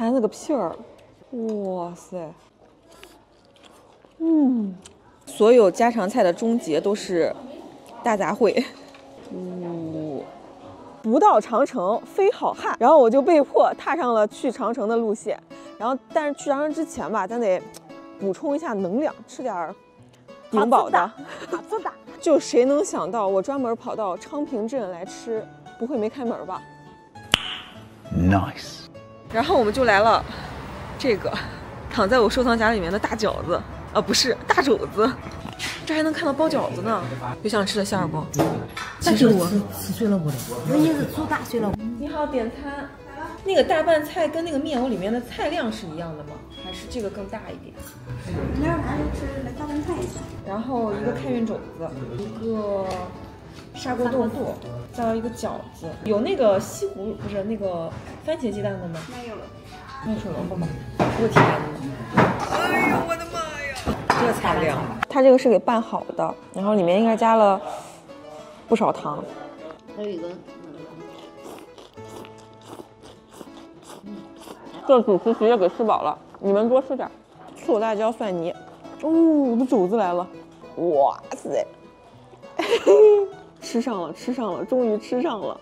看那个皮儿，哇塞，嗯，所有家常菜的终结都是大杂烩。呜、不到长城非好汉，然后我就被迫踏上了去长城的路线。然后，但是去长城之前吧，咱得补充一下能量，吃点儿顶饱的。好吃的。就谁能想到我专门跑到昌平镇来吃，不会没开门吧？Nice. 然后我们就来了这个躺在我收藏夹里面的大饺子，啊不是大肘子，这还能看到包饺子呢。有想吃的馅儿不？其实我吃碎了不的，人家是煮大碎了。你好，点餐。那个大拌菜跟那个面窝里面的菜量是一样的吗？还是这个更大一点？你要拿着吃来大拌菜一下。然后一个开运肘子，一个砂锅豆腐，再要一个饺子，有那个西葫芦不是那个番茄鸡蛋的吗？没有了。没有了，好吧，不甜的。哎呦我的妈呀！这个菜量，它这个是给拌好的，然后里面应该加了不少糖。还有一个，这主厨直接给吃饱了，你们多吃点。醋、辣椒、蒜泥。哦，我的肘子来了！哇塞，吃上了，吃上了，终于吃上了。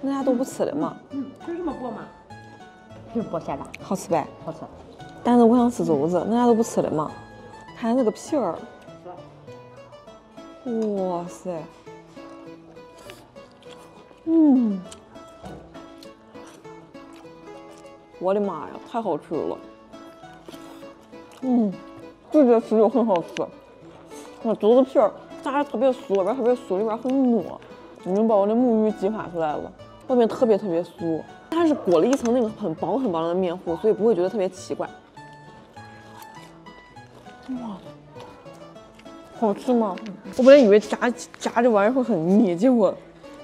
那家都不吃的嘛，嗯，就这么过嘛，就是剥馅的，好吃呗。好吃。但是我想吃肘子，那家都不吃的嘛。看这个皮儿，哇塞，嗯，我的妈呀，太好吃了。嗯，直接吃就很好吃。那肘子皮儿炸的特别酥，外边特别酥，里边很糯，已经把我的木鱼激发出来了。外面特别特别酥，它是裹了一层那个很薄很薄的面糊，所以不会觉得特别奇怪。哇，好吃吗？我本来以为炸炸这玩意儿会很腻，结果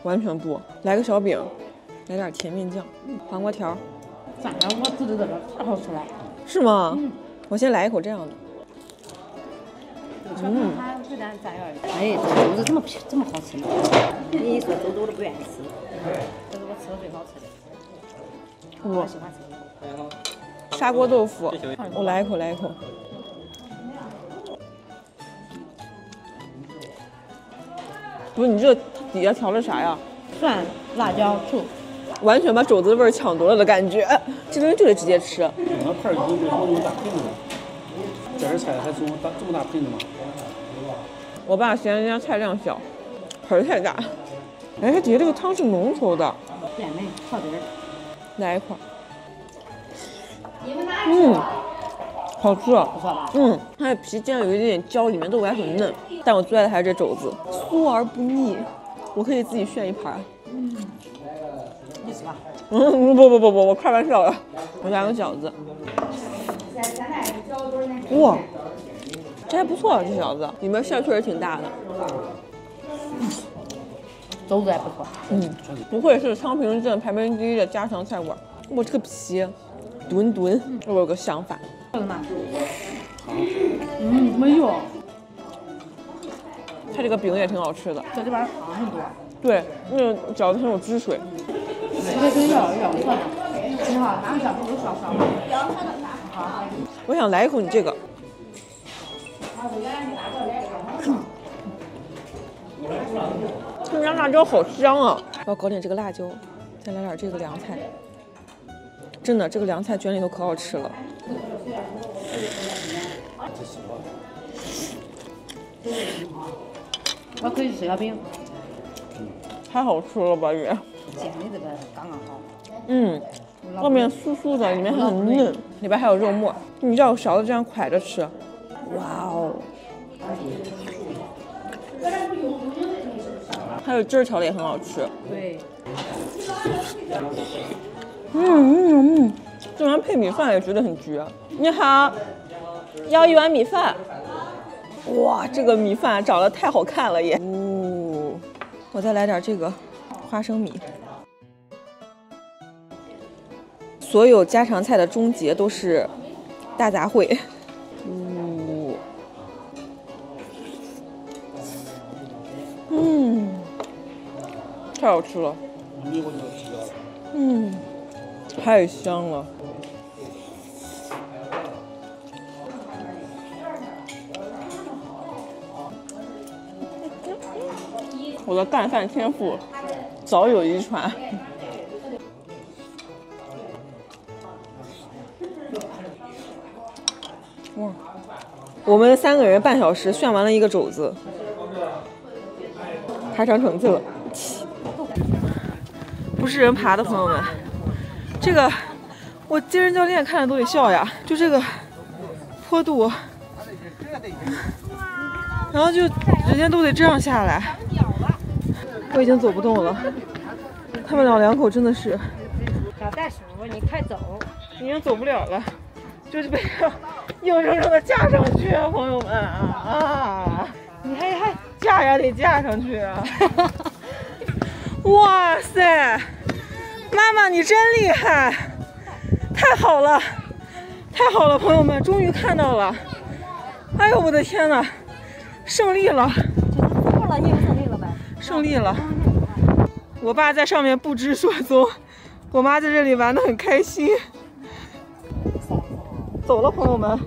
完全不。来个小饼，来点甜面酱，黄瓜条，反正我吃的这个太好吃了。是吗？我先来一口这样的。嗯，它不但炸样哎，这肘子这么皮，这么好吃呢？你一说肘子我都不愿意吃，这是我吃的最好吃的，我喜欢吃这个。砂锅豆腐，我来一口，来一口。不是你这底下调的啥呀？蒜、辣椒、醋，完全把肘子的味儿抢夺了的感觉。这东西就得直接吃。那盘儿已经为什么那么大盆子了？这点菜还这么大这么大盆子吗？我爸嫌人家菜量小，盆儿太大。哎，它底下这个汤是浓稠的，甜美泡底儿。来一块。嗯，好吃。啊不错吧？嗯，它的皮竟然有一点点焦，里面豆腐还很嫩。但我最爱的还是这肘子，酥而不腻。我可以自己炫一盘。嗯，一起吧。嗯，不不不不，我开玩笑的。我来个饺子。哇，这还不错，这饺子里面馅儿确实挺大的。肘子还不错。嗯，不愧是昌平镇排名第一的家常菜馆。我这个皮墩墩，我有个想法？嗯，没有，它这个饼也挺好吃的。这里边儿糖很多。对，那个饺子很有汁水。这个跟要要错的。挺好，拿个小朋友烧烧？好。我想来一口你这个。他们家辣椒好香啊！我要搞点这个辣椒，再来点这个凉菜。真的，这个凉菜卷里头可好吃了。我可以吃小饼，太好吃了吧也。煎的这个刚刚好。嗯，外面酥酥的，里面还很嫩，里边还有肉末。你叫勺子这样蒯着吃，哇哦！还有汁儿调的也很好吃。对。嗯嗯嗯，这玩意配米饭也觉得很绝。你好，要一碗米饭。哇，这个米饭长得太好看了耶。哦，我再来点这个花生米。所有家常菜的终结都是大杂烩。哦，太好吃了。嗯，太香了。我的干饭天赋早有遗传。哇，我们三个人半小时炫完了一个肘子，爬上成绩了。不是人爬的朋友们，这个我健身教练看着都得笑呀，就这个坡度，然后就人家都得这样下来。我已经走不动了，他们老两口真的是。小袋鼠，你快走！已经走不了了，就是被硬生生的架上去啊，朋友们啊！你还还架呀，得架上去啊！哇塞，妈妈你真厉害，太好了，太好了，朋友们终于看到了！哎呦我的天呐，胜利了！过了，你也胜利了呗？胜利了！我爸在上面不知所踪，我妈在这里玩的很开心。走了，朋友们。